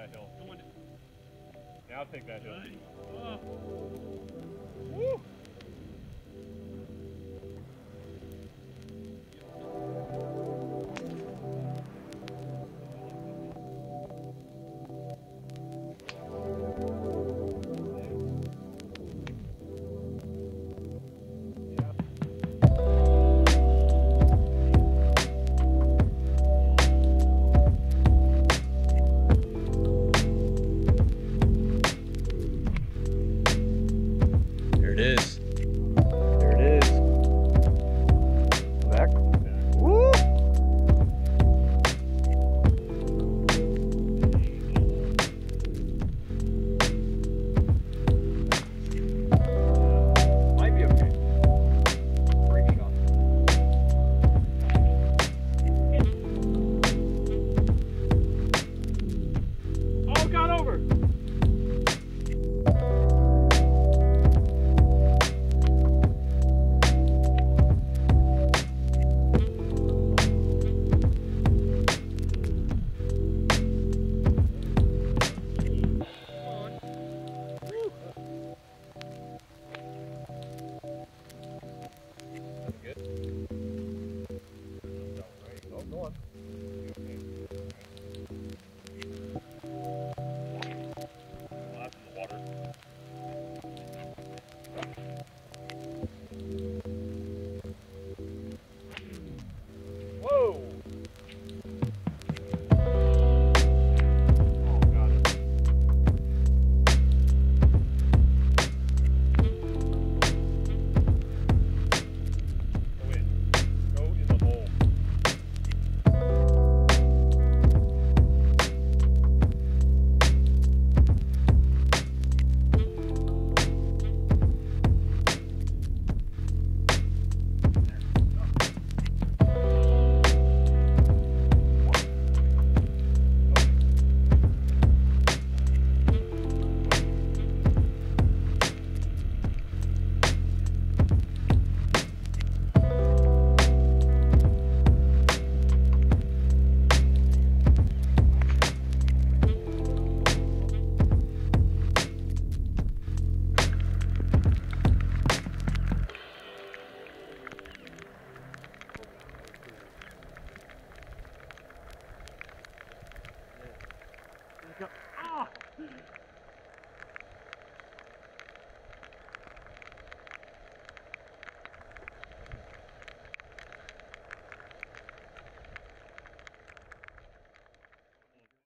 that hill. Now take that hill. Oh. Woo!